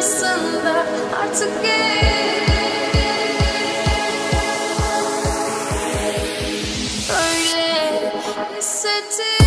aslında artık geç Öyle hissettim.